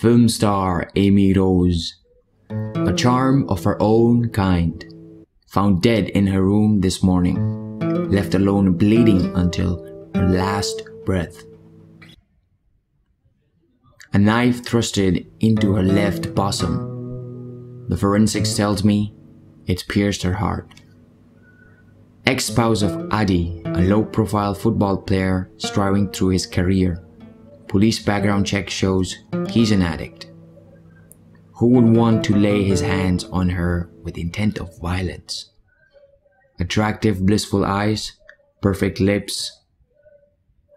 Film star Amy Rose, a charm of her own kind, found dead in her room this morning, left alone bleeding until her last breath. A knife thrusted into her left bosom. The forensics tells me it pierced her heart. Ex-spouse of Adi, a low-profile football player striving through his career. Police background check shows he's an addict. Who would want to lay his hands on her with intent of violence? Attractive, blissful eyes, perfect lips.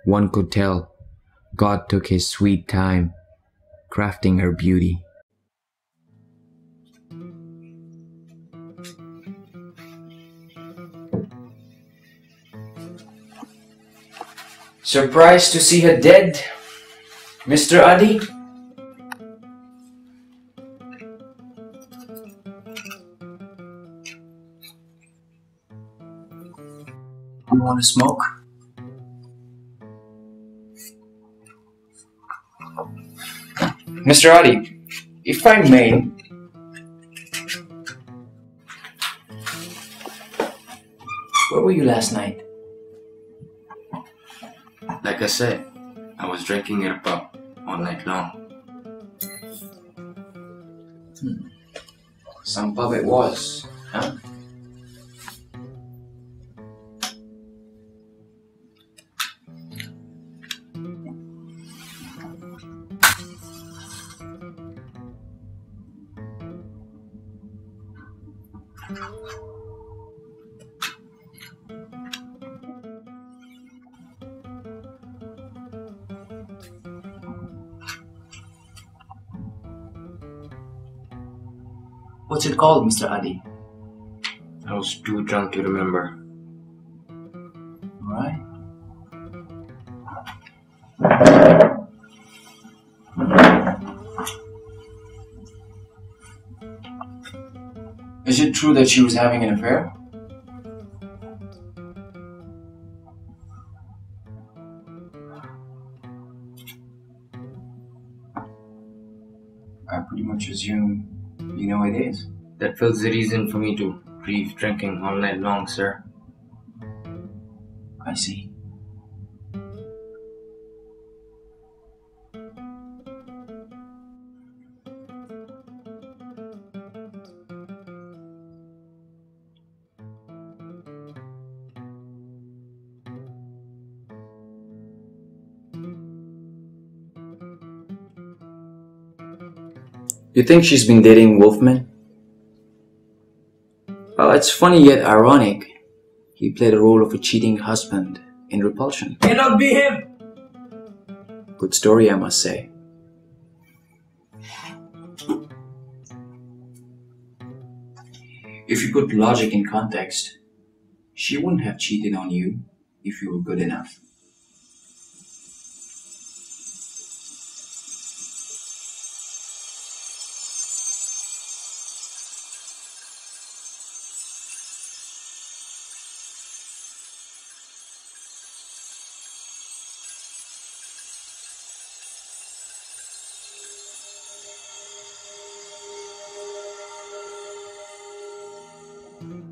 One could tell God took his sweet time crafting her beauty. Surprised to see her dead, Mr. Adi? You want to smoke? Mr. Adi, if I may, where were you last night? Like I said, I was drinking at a pub all night long. Some pub it was, huh? What's it called, Mr. Adi? I was too drunk to remember. Alright. Is it true that she was having an affair? I pretty much assume you know it is. That was the reason for me to leave drinking all night long, sir. I see. You think she's been dating Wolfman? Well, it's funny yet ironic. He played the role of a cheating husband in Repulsion. Cannot be him! Good story, I must say. If you put logic in context, she wouldn't have cheated on you if you were good enough.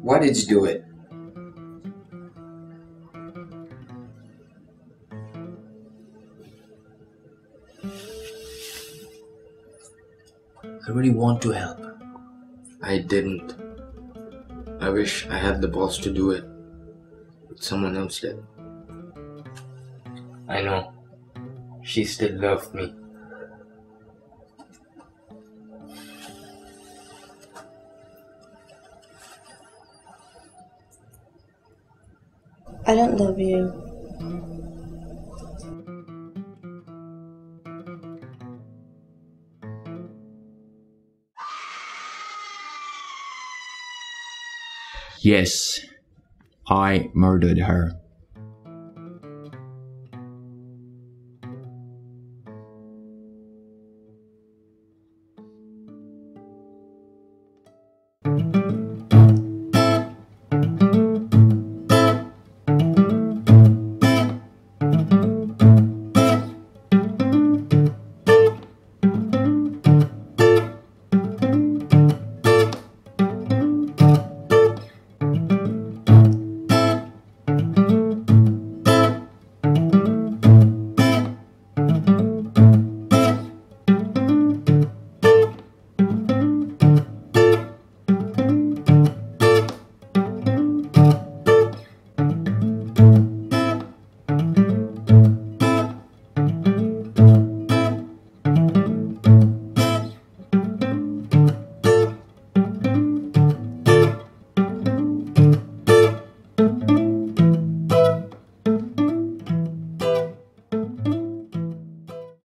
Why did you do it? I really want to help. I didn't. I wish I had the balls to do it. But someone else did. I know. She still loved me. I don't love you. Yes, I murdered her.